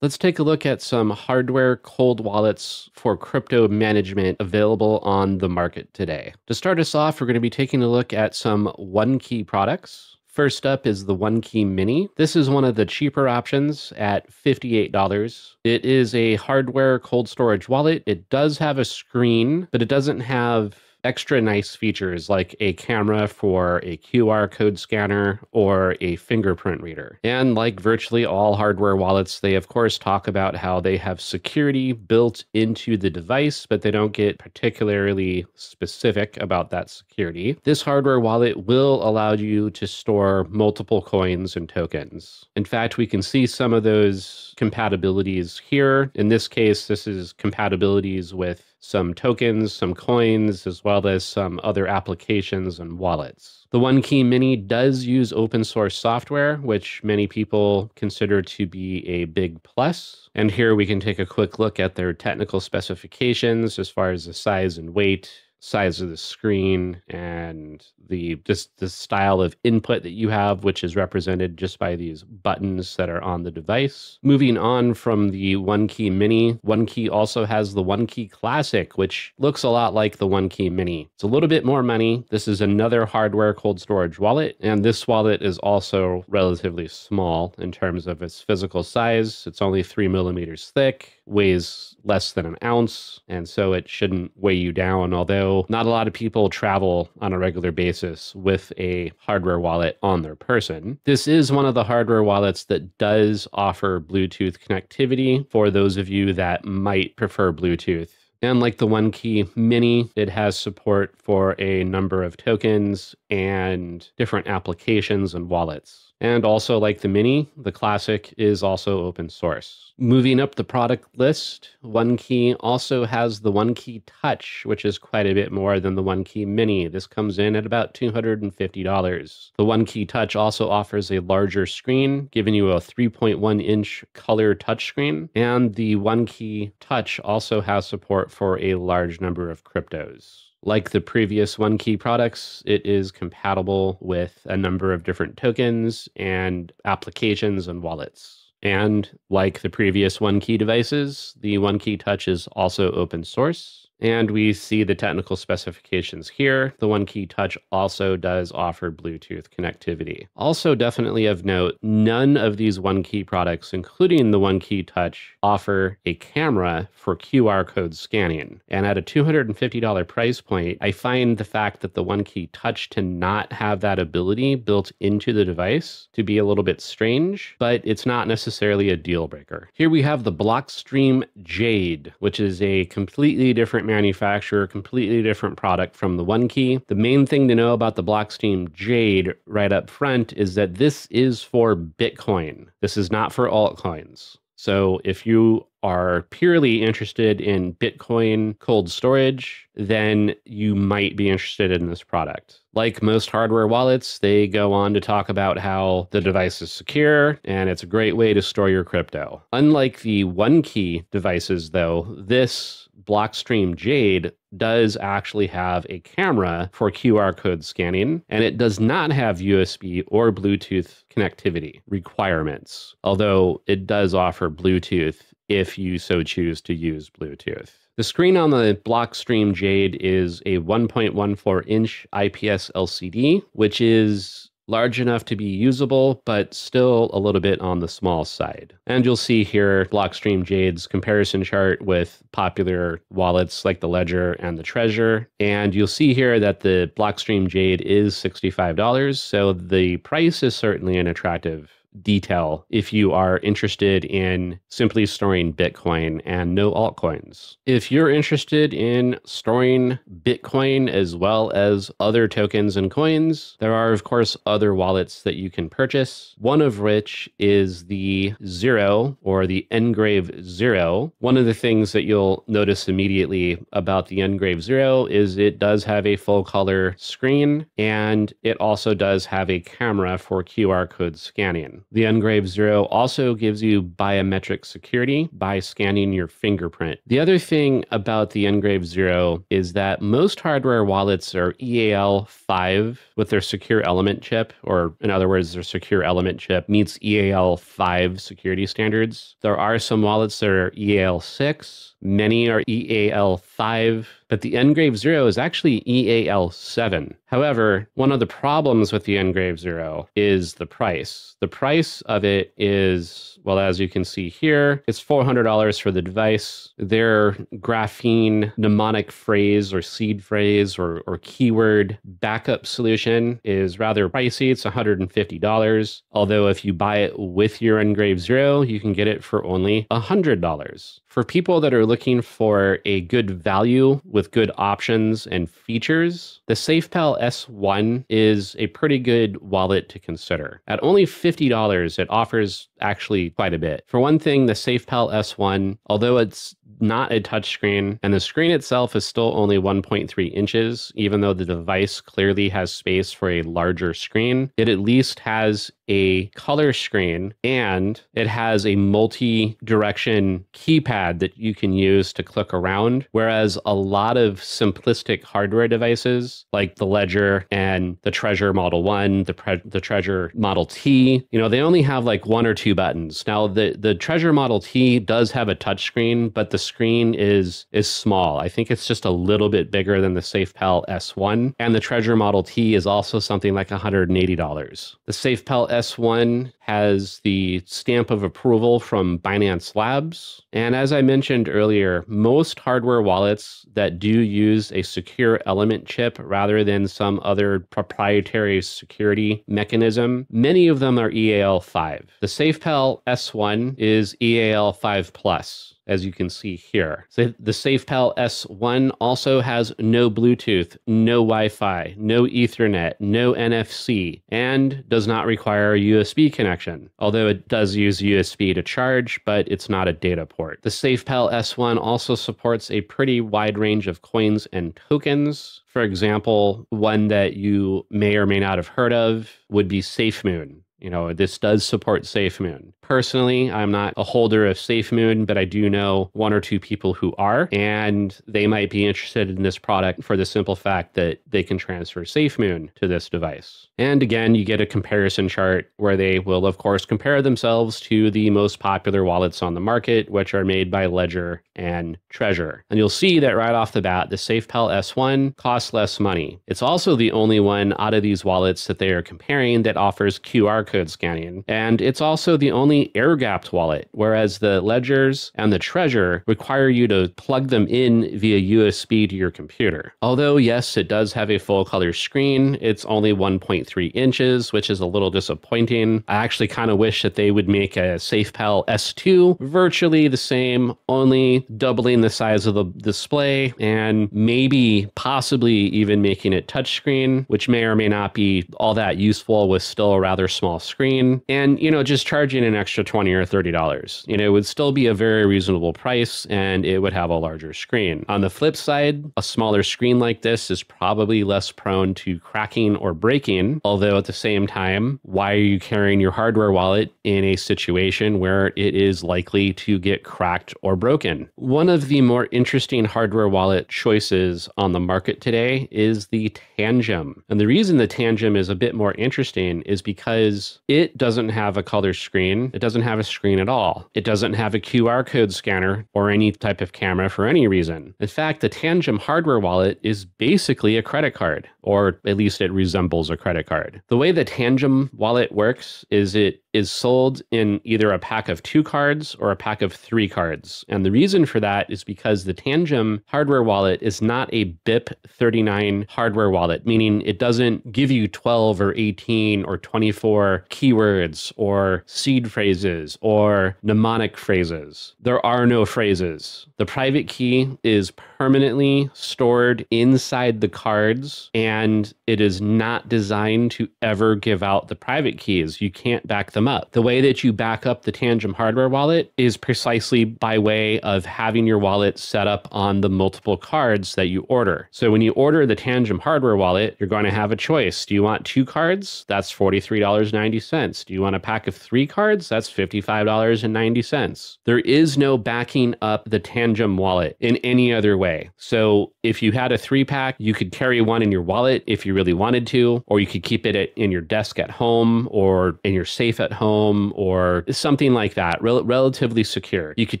Let's take a look at some hardware cold wallets for crypto management available on the market today. To start us off, we're going to be taking a look at some OneKey products. First up is the OneKey Mini. This is one of the cheaper options at $58. It is a hardware cold storage wallet. It does have a screen, but it doesn't have extra nice features like a camera for a QR code scanner or a fingerprint reader. And like virtually all hardware wallets, they of course talk about how they have security built into the device, but they don't get particularly specific about that security. This hardware wallet will allow you to store multiple coins and tokens. In fact, we can see some of those compatibilities here. In this case, this is compatibilities with some tokens, some coins, as well as some other applications and wallets. The OneKey Mini does use open source software, which many people consider to be a big plus. And here we can take a quick look at their technical specifications as far as the size and weight, size of the screen and the just the style of input that you have which is represented just by these buttons that are on the device. Moving on from the OneKey Mini OneKey also has the OneKey Classic which looks a lot like the OneKey Mini. It's a little bit more money. This is another hardware cold storage wallet and this wallet is also relatively small in terms of its physical size. It's only three millimeters thick weighs less than an ounce and so it shouldn't weigh you down although not a lot of people travel on a regular basis with a hardware wallet on their person. This is one of the hardware wallets that does offer Bluetooth connectivity for those of you that might prefer Bluetooth. And like the OneKey Mini, it has support for a number of tokens and different applications and wallets. And also, like the Mini, the Classic is also open source. Moving up the product list, OneKey also has the OneKey Touch, which is quite a bit more than the OneKey Mini. This comes in at about $250. The OneKey Touch also offers a larger screen, giving you a 3.1 inch color touchscreen. And the OneKey Touch also has support for a large number of cryptos. Like the previous OneKey products, it is compatible with a number of different tokens and applications and wallets. And like the previous OneKey devices, the OneKey Touch is also open source. And we see the technical specifications here. The OneKey Touch also does offer Bluetooth connectivity. Also, definitely of note, none of these OneKey products, including the OneKey Touch, offer a camera for QR code scanning. And at a $250 price point, I find the fact that the OneKey Touch to not have that ability built into the device to be a little bit strange, but it's not necessarily a deal breaker. Here we have the Blockstream Jade, which is a completely different manufacturer, completely different product from the OneKey. The main thing to know about the Blockstream Jade right up front is that this is for Bitcoin. This is not for altcoins. So if you are purely interested in Bitcoin cold storage, then you might be interested in this product. Like most hardware wallets, they go on to talk about how the device is secure and it's a great way to store your crypto. Unlike the OneKey devices, though, this Blockstream Jade does actually have a camera for QR code scanning, and it does not have USB or Bluetooth connectivity requirements, although it does offer Bluetooth if you so choose to use Bluetooth. The screen on the Blockstream Jade is a 1.14 inch IPS LCD, which is large enough to be usable, but still a little bit on the small side. And you'll see here Blockstream Jade's comparison chart with popular wallets like the Ledger and the Trezor. And you'll see here that the Blockstream Jade is $65. So the price is certainly an attractive detail if you are interested in simply storing Bitcoin and no altcoins. If you're interested in storing Bitcoin as well as other tokens and coins, there are, of course, other wallets that you can purchase, one of which is the Zero or the Ngrave Zero. One of the things that you'll notice immediately about the Ngrave Zero is it does have a full color screen and it also does have a camera for QR code scanning. The Ngrave Zero also gives you biometric security by scanning your fingerprint. The other thing about the Ngrave Zero is that most hardware wallets are EAL 5 with their secure element chip, or in other words, their secure element chip meets EAL 5 security standards. There are some wallets that are EAL 6, many are EAL 5 but the Ngrave Zero is actually EAL7. However, one of the problems with the Ngrave Zero is the price. The price of it is, well, as you can see here, it's $400 for the device. Their graphene mnemonic phrase or seed phrase or, or keyword backup solution is rather pricey. It's $150. Although if you buy it with your Ngrave Zero, you can get it for only $100. For people that are looking for a good value with good options and features, the SafePal S1 is a pretty good wallet to consider. At only $50, it offers actually quite a bit. For one thing, the SafePal S1, although it's not a touchscreen, and the screen itself is still only 1.3 inches, even though the device clearly has space for a larger screen. It at least has a color screen and it has a multi direction keypad that you can use to click around. Whereas a lot of simplistic hardware devices like the Ledger and the Trezor Model 1, the, Pre- the Trezor Model T, you know, they only have like one or two buttons. Now, the, the Trezor Model T does have a touchscreen, but the screen is, is small. I think it's just a little bit bigger than the SafePal S1. And the Trezor Model T is also something like $180. The SafePal S1 has the stamp of approval from Binance Labs. And as I mentioned earlier, most hardware wallets that do use a secure element chip rather than some other proprietary security mechanism, many of them are EAL5. The SafePal S1 is EAL5 Plus as you can see here. So the SafePal S1 also has no Bluetooth, no Wi-Fi, no Ethernet, no NFC, and does not require a USB connection, although it does use USB to charge, but it's not a data port. The SafePal S1 also supports a pretty wide range of coins and tokens. For example, one that you may or may not have heard of would be SafeMoon. You know, this does support SafeMoon. Personally, I'm not a holder of SafeMoon, but I do know one or two people who are, and they might be interested in this product for the simple fact that they can transfer SafeMoon to this device. And again, you get a comparison chart where they will, of course, compare themselves to the most popular wallets on the market, which are made by Ledger and Trezor. And you'll see that right off the bat, the SafePal S1 costs less money. It's also the only one out of these wallets that they are comparing that offers QR code scanning. And it's also the only air gapped wallet, whereas the ledgers and the Trezor require you to plug them in via USB to your computer. Although, yes, it does have a full color screen, it's only 1.3 inches, which is a little disappointing. I actually kind of wish that they would make a SafePal S2 virtually the same, only doubling the size of the display and maybe possibly even making it touchscreen, which may or may not be all that useful with still a rather small screen. And, you know, just charging an extra 20 or $30. You know, it would still be a very reasonable price and it would have a larger screen. On the flip side, a smaller screen like this is probably less prone to cracking or breaking. Although at the same time, why are you carrying your hardware wallet in a situation where it is likely to get cracked or broken? One of the more interesting hardware wallet choices on the market today is the Tangem. And the reason the Tangem is a bit more interesting is because it doesn't have a color screen. It doesn't have a screen at all. It doesn't have a QR code scanner or any type of camera for any reason. In fact, the Tangem hardware wallet is basically a credit card, or at least it resembles a credit card. The way the Tangem wallet works is it is sold in either a pack of two cards or a pack of three cards. And the reason for that is because the Tangem hardware wallet is not a BIP 39 hardware wallet, meaning it doesn't give you 12 or 18 or 24 keywords or seed phrases or mnemonic phrases. There are no phrases. The private key is permanently stored inside the cards and it is not designed to ever give out the private keys. You can't back them up. The way that you back up the Tangem hardware wallet is precisely by way of having your wallet set up on the multiple cards that you order. So when you order the Tangem hardware wallet, you're going to have a choice. Do you want two cards? That's $43.90. Do you want a pack of three cards? That's $55.90. There is no backing up the Tangem wallet in any other way. So if you had a three pack, you could carry one in your wallet if you really wanted to, or you could keep it at, in your desk at home or in your safe at home or something like that, rel- relatively secure. You could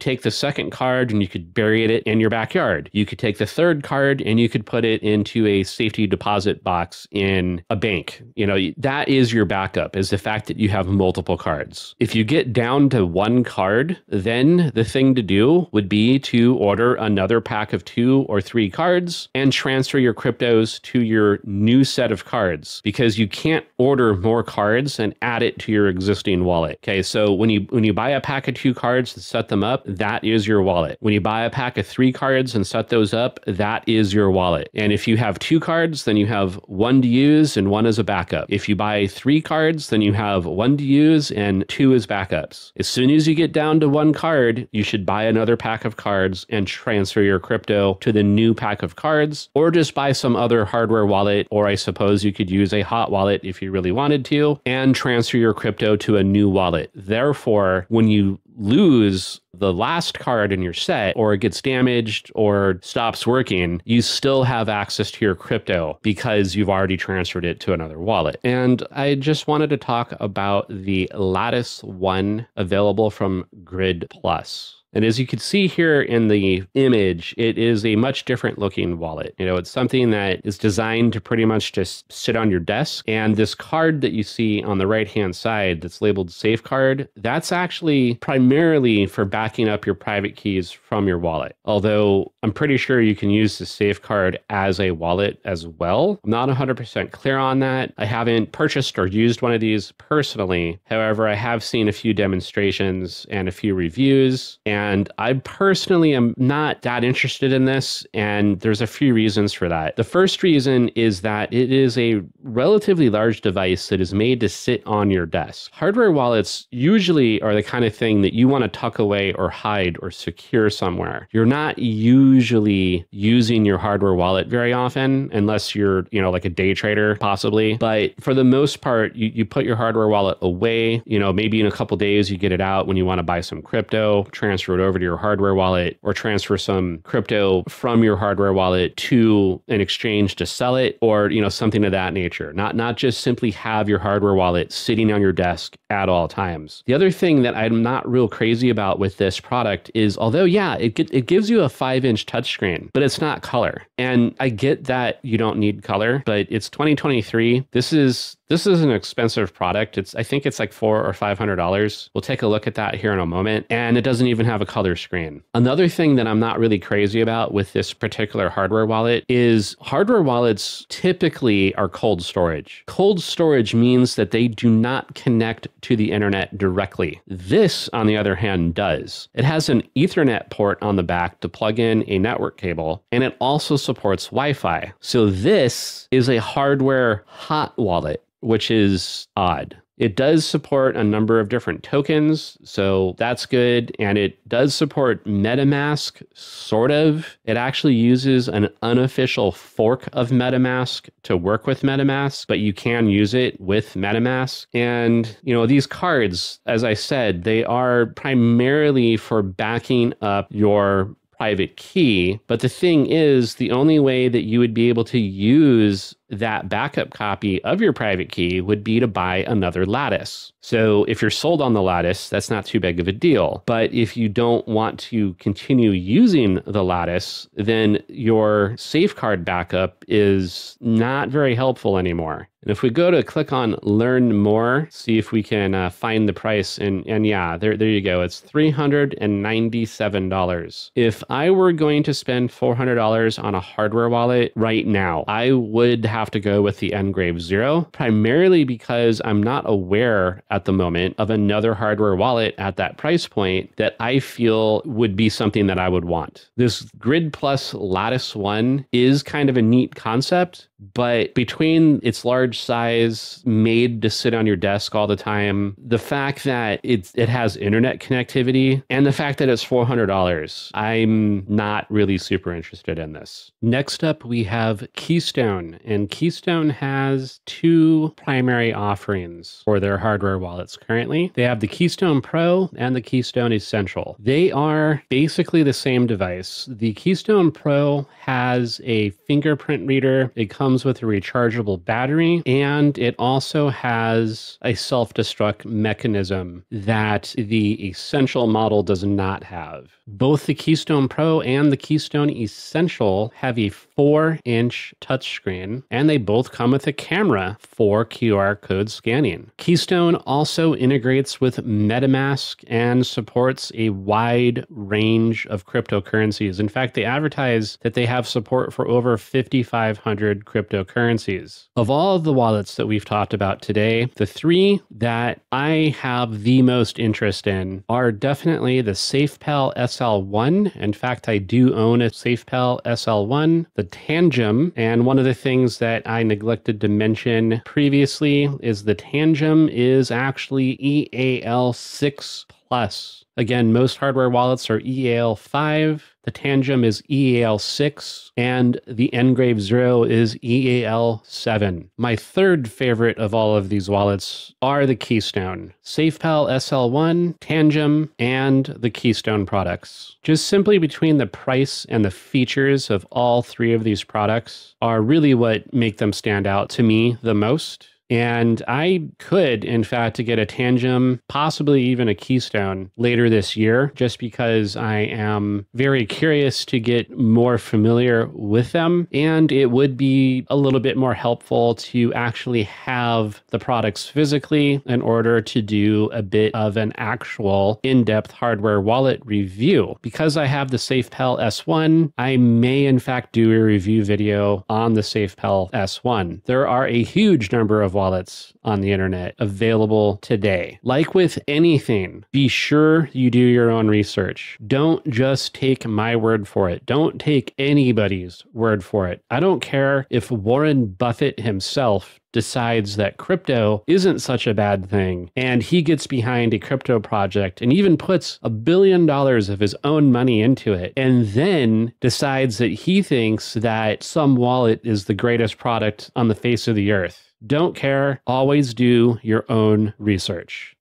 take the second card and you could bury it in your backyard. You could take the third card and you could put it into a safety deposit box in a bank. You know, that is your backup, is the fact that you have multiple cards. If you get down to one card, then the thing to do would be to order another pack of two or three cards and transfer your cryptos to your new set of cards because you can't order more cards and add it to your existing wallet. Okay, so when you when you buy a pack of two cards and set them up, that is your wallet. When you buy a pack of three cards and set those up, that is your wallet. And if you have two cards, then you have one to use and one as a backup. If you buy three cards, then you have one to use and two as backups. As soon as you get down to one card, you should buy another pack of cards and transfer your crypto to the new pack of cards, or just buy some other hardware wallet, or I suppose you could use a hot wallet if you really wanted to, and transfer your crypto to a new wallet. Therefore, when you lose the last card in your set or it gets damaged or stops working, you still have access to your crypto because you've already transferred it to another wallet. And I just wanted to talk about the Lattice One available from Grid Plus. And as you can see here in the image, it is a much different looking wallet. You know, it's something that is designed to pretty much just sit on your desk. And this card that you see on the right hand side that's labeled Safecard, that's actually primarily for backing up your private keys from your wallet. Although I'm pretty sure you can use the Safecard as a wallet as well. I'm not 100% clear on that. I haven't purchased or used one of these personally. However, I have seen a few demonstrations and a few reviews. And and I personally am not that interested in this. And there's a few reasons for that. The first reason is that it is a relatively large device that is made to sit on your desk. Hardware wallets usually are the kind of thing that you want to tuck away or hide or secure somewhere. You're not usually using your hardware wallet very often, unless you're, you know, like a day trader, possibly. But for the most part, you, you put your hardware wallet away. You know, maybe in a couple days you get it out when you want to buy some crypto, transfer transfer it over to your hardware wallet or transfer some crypto from your hardware wallet to an exchange to sell it or you know something of that nature. Not not just simply have your hardware wallet sitting on your desk at all times. The other thing that i'm not real crazy about with this product is although yeah it, it gives you a five inch touchscreen but it's not color. And i get that you don't need color but it's 2023 this is this is an expensive product. It's I think it's like four or five hundred dollars. We'll take a look at that here in a moment. And it doesn't even have a color screen. Another thing that I'm not really crazy about with this particular hardware wallet is hardware wallets typically are cold storage. Cold storage means that they do not connect to the internet directly. This, on the other hand, does. It has an Ethernet port on the back to plug in a network cable, and it also supports Wi Fi. So this is a hardware hot wallet which is odd. It does support a number of different tokens, so that's good. And it does support MetaMask, sort of. It actually uses an unofficial fork of MetaMask to work with MetaMask, but you can use it with MetaMask. And, you know, these cards, as I said, they are primarily for backing up your private key. But the thing is, the only way that you would be able to use that backup copy of your private key would be to buy another lattice. So if you're sold on the lattice, that's not too big of a deal. But if you don't want to continue using the lattice, then your safecard backup is not very helpful anymore. And if we go to click on learn more, see if we can uh, find the price. And, and yeah, there, there you go. It's $397. If I were going to spend $400 on a hardware wallet right now, I would have have to go with the Ngrave Zero, primarily because I'm not aware at the moment of another hardware wallet at that price point that I feel would be something that I would want. This Grid Plus Lattice One is kind of a neat concept, but between its large size, made to sit on your desk all the time, the fact that it, it has internet connectivity, and the fact that it's $400, I'm not really super interested in this. Next up, we have Keystone, and Keystone has two primary offerings for their hardware wallets currently. They have the Keystone Pro and the Keystone Essential. They are basically the same device. The Keystone Pro has a fingerprint reader, it comes with a rechargeable battery, and it also has a self destruct mechanism that the Essential model does not have. Both the Keystone Pro and the Keystone Essential have a four inch touchscreen, and they both come with a camera for QR code scanning. Keystone also integrates with MetaMask and supports a wide range of cryptocurrencies. In fact, they advertise that they have support for over 5,500 cryptocurrencies. Of all of the wallets that we've talked about today, the three that I have the most interest in are definitely the SafePal SL1. In fact, I do own a SafePal SL1, the Tangem, and one of the things that I neglected to mention previously is the Tangem is actually EAL6 Plus. Again, most hardware wallets are EAL5. The Tangem is EAL6, and the Ngrave Zero is EAL7. My third favorite of all of these wallets are the Keystone SafePal SL1, Tangem, and the Keystone products. Just simply between the price and the features of all three of these products are really what make them stand out to me the most. And I could, in fact, to get a Tangem, possibly even a Keystone later this year, just because I am very curious to get more familiar with them. And it would be a little bit more helpful to actually have the products physically in order to do a bit of an actual in depth hardware wallet review. Because I have the SafePal S1, I may, in fact, do a review video on the SafePal S1. There are a huge number of wallets on the internet available today. Like with anything, be sure you do your own research. Don't just take my word for it. Don't take anybody's word for it. I don't care if Warren Buffett himself decides that crypto isn't such a bad thing and he gets behind a crypto project and even puts a billion dollars of his own money into it and then decides that he thinks that some wallet is the greatest product on the face of the earth. Don't care. Always do your own research.